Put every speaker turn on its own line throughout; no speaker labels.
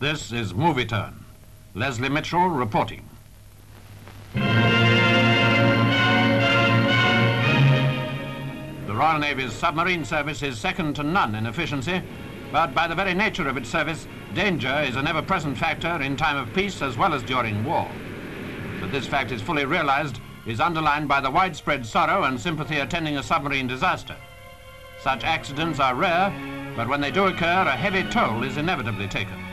is Movietone. Leslie Mitchell reporting. The Royal Navy's submarine service is second to none in efficiency, but by the very nature of its service, danger is an ever-present factor in time of peace as well as during war. That this fact is fully realized is underlined by the widespread sorrow and sympathy attending a submarine disaster. Such accidents are rare, but when they do occur, a heavy toll is inevitably taken.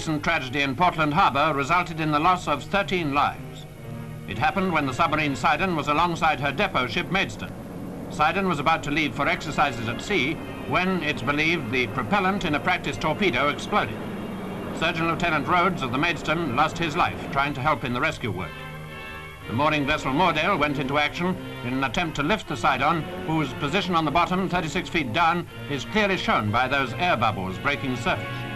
Recent tragedy in Portland Harbor resulted in the loss of 13 lives. It happened when the submarine Sidon was alongside her depot ship Maidstone. Sidon was about to leave for exercises at sea when, it's believed, the propellant in a practice torpedo exploded. Surgeon Lieutenant Rhodes of the Maidstone lost his life trying to help in the rescue work. The mooring vessel Moordale went into action in an attempt to lift the Sidon, whose position on the bottom, 36 feet down, is clearly shown by those air bubbles breaking the surface.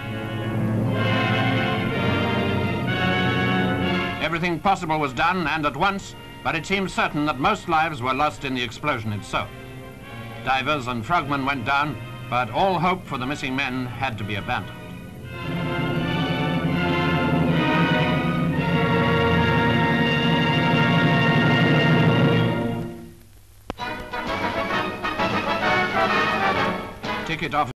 Everything possible was done, and at once, but it seems certain that most lives were lost in the explosion itself. Divers and frogmen went down, but all hope for the missing men had to be abandoned. Ticket office.